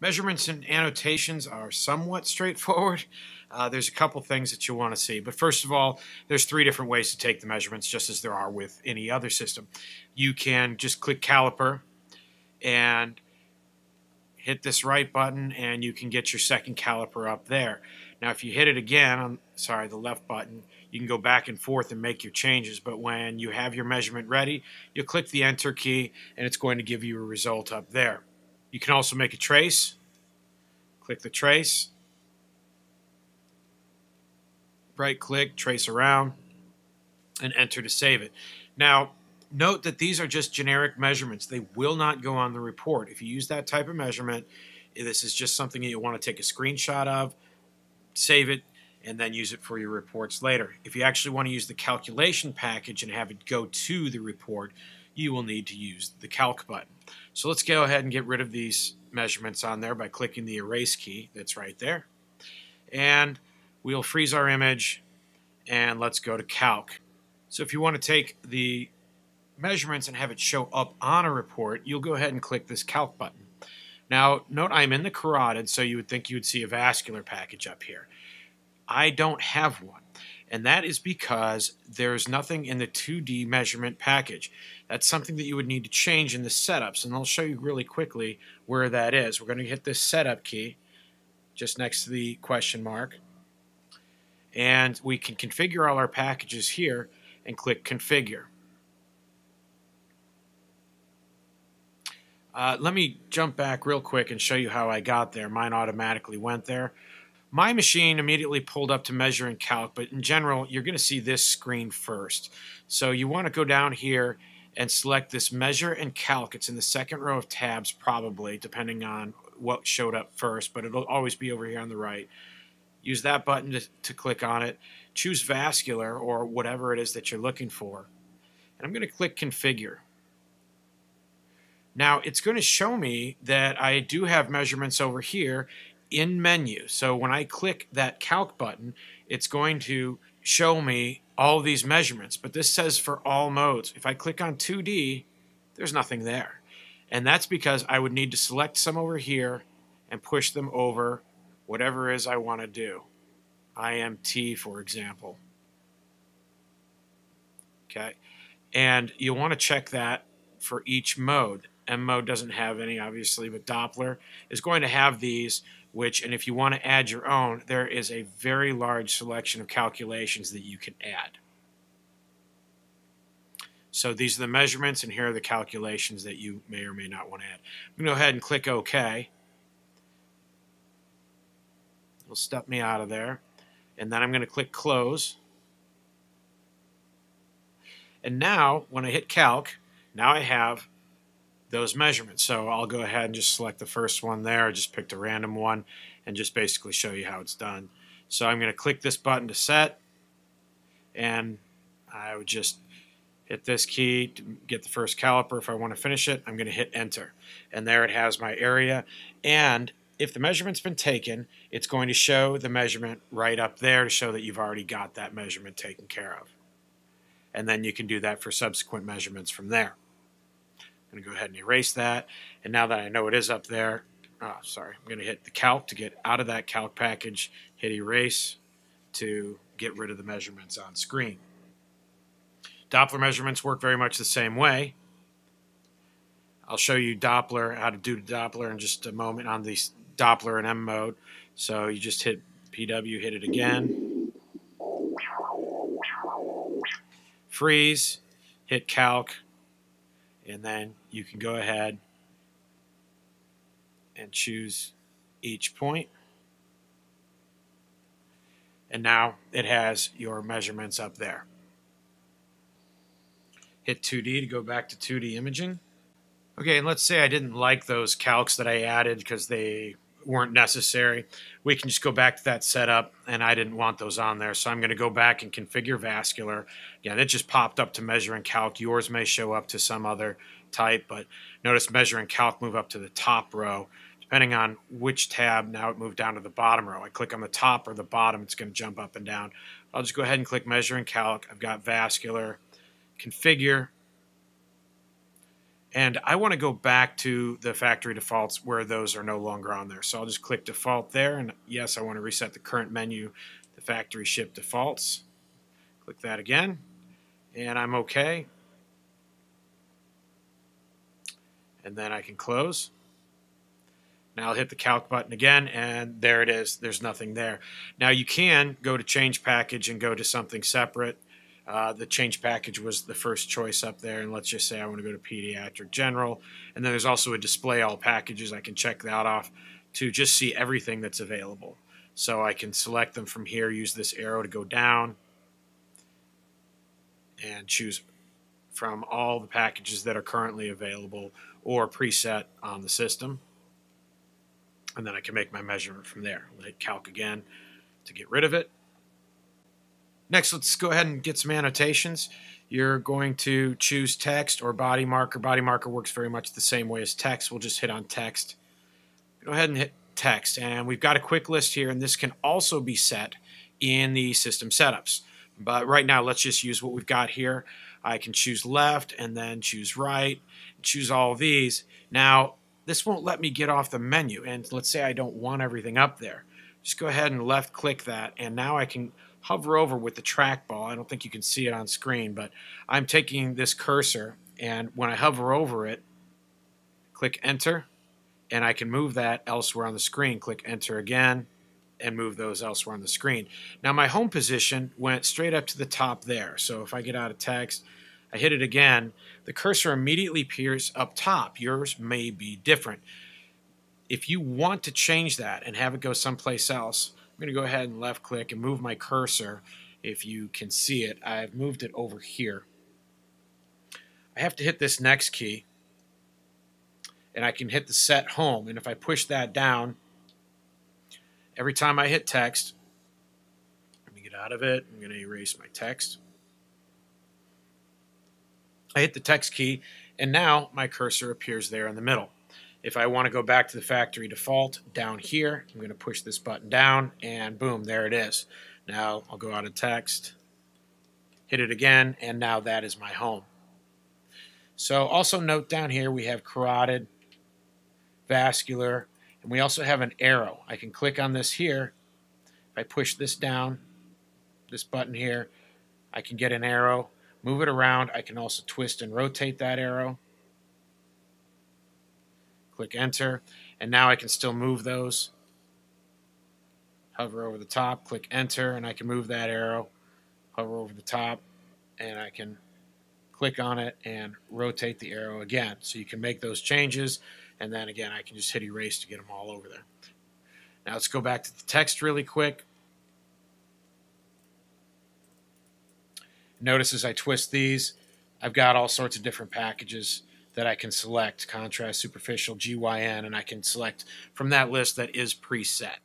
Measurements and annotations are somewhat straightforward. Uh, there's a couple things that you want to see. But first of all, there's three different ways to take the measurements, just as there are with any other system. You can just click caliper and hit this right button and you can get your second caliper up there. Now if you hit it again, I'm sorry, the left button, you can go back and forth and make your changes. But when you have your measurement ready, you click the enter key and it's going to give you a result up there. You can also make a trace. Click the trace. Right click, trace around, and enter to save it. Now, note that these are just generic measurements. They will not go on the report. If you use that type of measurement, this is just something that you want to take a screenshot of, save it, and then use it for your reports later. If you actually want to use the calculation package and have it go to the report, you will need to use the calc button. So let's go ahead and get rid of these measurements on there by clicking the erase key that's right there. And we'll freeze our image and let's go to calc. So if you want to take the measurements and have it show up on a report, you'll go ahead and click this calc button. Now, note I'm in the carotid, so you would think you would see a vascular package up here. I don't have one. And that is because there's nothing in the 2D measurement package. That's something that you would need to change in the setups. And I'll show you really quickly where that is. We're going to hit this setup key just next to the question mark. And we can configure all our packages here and click configure. Uh, let me jump back real quick and show you how I got there. Mine automatically went there. My machine immediately pulled up to measure in calc, but in general, you're going to see this screen first. So you want to go down here and select this measure and calc. It's in the second row of tabs probably, depending on what showed up first, but it'll always be over here on the right. Use that button to, to click on it. Choose vascular or whatever it is that you're looking for. And I'm going to click configure. Now it's going to show me that I do have measurements over here in menu. So when I click that calc button, it's going to show me all these measurements. But this says for all modes. If I click on 2D, there's nothing there. And that's because I would need to select some over here and push them over whatever is I want to do. IMT, for example. Okay. And you'll want to check that for each mode. M mode doesn't have any, obviously, but Doppler is going to have these which, and if you want to add your own, there is a very large selection of calculations that you can add. So these are the measurements, and here are the calculations that you may or may not want to add. I'm going to go ahead and click OK. It'll step me out of there. And then I'm going to click Close. And now, when I hit Calc, now I have those measurements. So I'll go ahead and just select the first one there. I just picked a random one and just basically show you how it's done. So I'm going to click this button to set and I would just hit this key to get the first caliper. If I want to finish it, I'm going to hit enter. And there it has my area. And if the measurement's been taken, it's going to show the measurement right up there to show that you've already got that measurement taken care of. And then you can do that for subsequent measurements from there. I'm going to go ahead and erase that. And now that I know it is up there, oh, sorry, I'm going to hit the calc to get out of that calc package, hit erase to get rid of the measurements on screen. Doppler measurements work very much the same way. I'll show you Doppler, how to do Doppler in just a moment on the Doppler and M mode. So you just hit PW, hit it again. Freeze, hit calc, and then you can go ahead and choose each point. And now it has your measurements up there. Hit 2D to go back to 2D imaging. Okay, and let's say I didn't like those calcs that I added because they weren't necessary. We can just go back to that setup, and I didn't want those on there. So I'm going to go back and configure vascular. Again, it just popped up to measure and calc. Yours may show up to some other type, but notice measure and calc move up to the top row. Depending on which tab, now it moved down to the bottom row. I click on the top or the bottom, it's going to jump up and down. I'll just go ahead and click measure and calc. I've got vascular, configure, And I want to go back to the factory defaults where those are no longer on there. So I'll just click default there. And yes, I want to reset the current menu, the factory ship defaults. Click that again. And I'm okay. And then I can close. Now I'll hit the calc button again, and there it is. There's nothing there. Now you can go to change package and go to something separate. Uh, the change package was the first choice up there, and let's just say I want to go to pediatric general. And then there's also a display all packages. I can check that off to just see everything that's available. So I can select them from here, use this arrow to go down, and choose from all the packages that are currently available or preset on the system and then I can make my measurement from there. I'll hit calc again to get rid of it. Next, let's go ahead and get some annotations. You're going to choose text or body marker. Body marker works very much the same way as text. We'll just hit on text. Go ahead and hit text. And we've got a quick list here, and this can also be set in the system setups. But right now, let's just use what we've got here. I can choose left and then choose right, choose all these. Now, this won't let me get off the menu. And let's say I don't want everything up there. Just go ahead and left click that. And now I can hover over with the trackball. I don't think you can see it on screen, but I'm taking this cursor and when I hover over it, click enter and I can move that elsewhere on the screen. Click enter again and move those elsewhere on the screen. Now my home position went straight up to the top there. So if I get out of text, I hit it again, the cursor immediately appears up top. Yours may be different. If you want to change that and have it go someplace else, I'm going to go ahead and left click and move my cursor. If you can see it, I've moved it over here. I have to hit this next key and I can hit the set home. And if I push that down, every time I hit text, let me get out of it. I'm going to erase my text. I hit the text key, and now my cursor appears there in the middle. If I want to go back to the factory default down here, I'm going to push this button down, and boom, there it is. Now I'll go out of text, hit it again, and now that is my home. So also note down here we have carotid, vascular, and we also have an arrow. I can click on this here. If I push this down, this button here, I can get an arrow move it around. I can also twist and rotate that arrow. Click enter, and now I can still move those. Hover over the top, click enter, and I can move that arrow. Hover over the top, and I can click on it and rotate the arrow again. So you can make those changes, and then again, I can just hit erase to get them all over there. Now let's go back to the text really quick. Notice as I twist these, I've got all sorts of different packages that I can select, contrast, superficial, GYN, and I can select from that list that is preset.